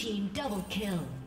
Team double kill.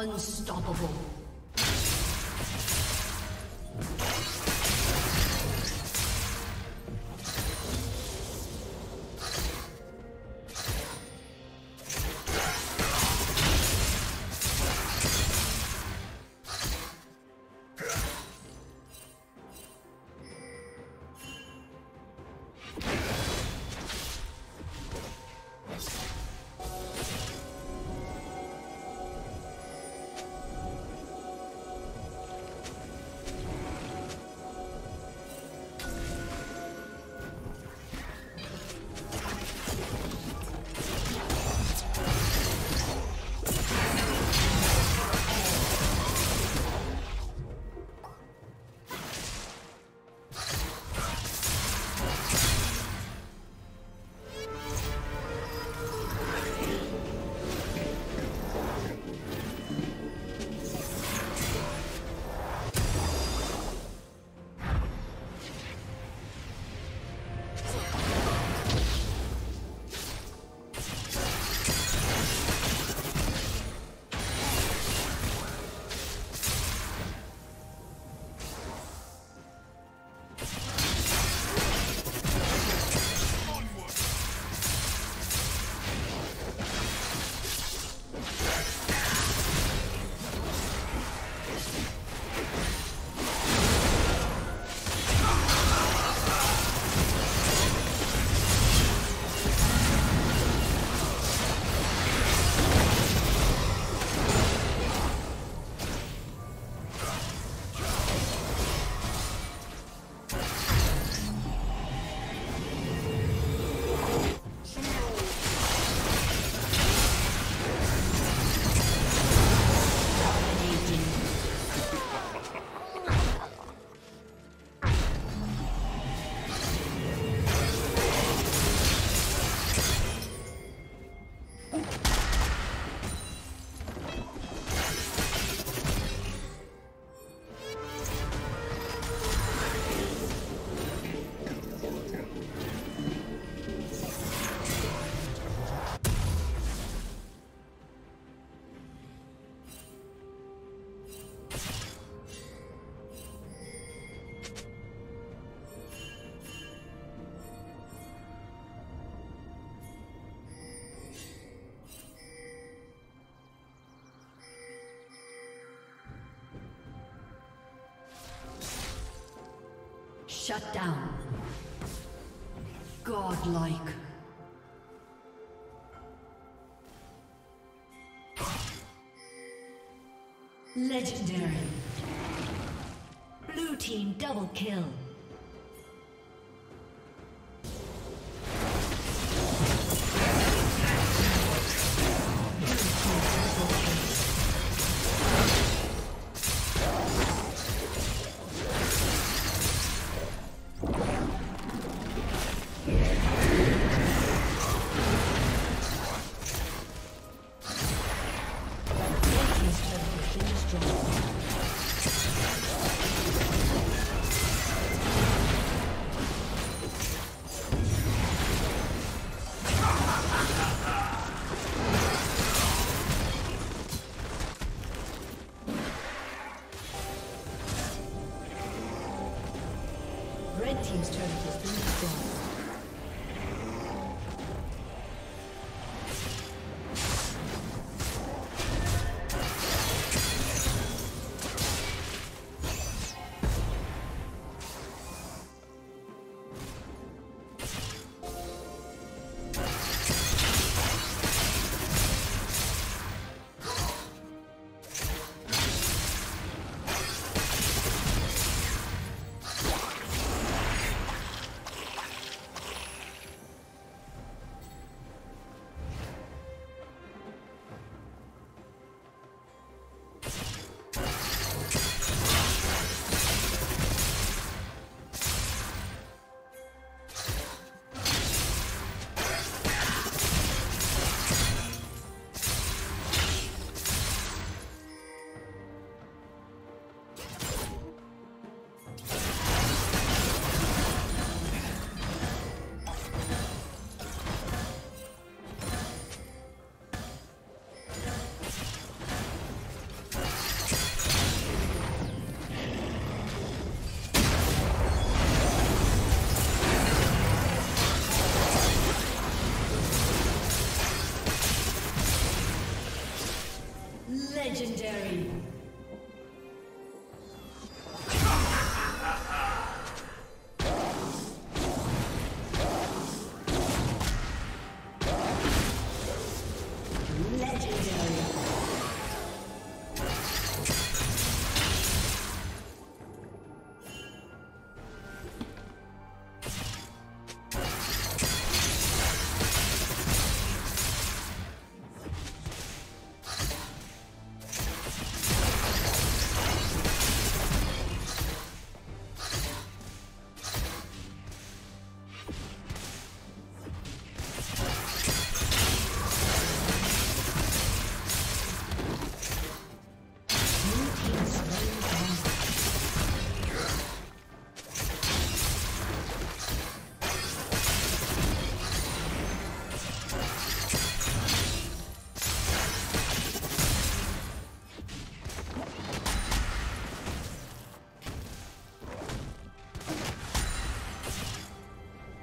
Unstoppable. Shut down. Godlike. Legendary. Blue team double kill.